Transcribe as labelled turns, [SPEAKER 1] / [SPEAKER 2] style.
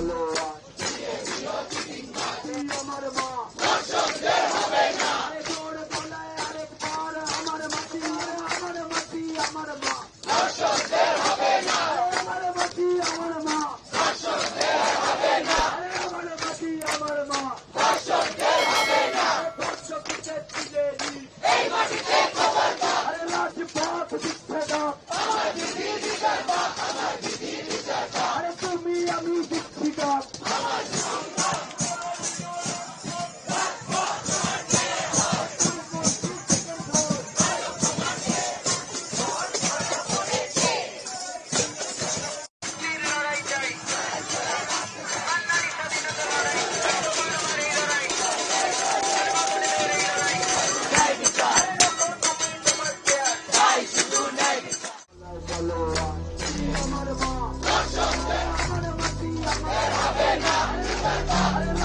[SPEAKER 1] Hello.
[SPEAKER 2] 哈格
[SPEAKER 3] Tena, Tena,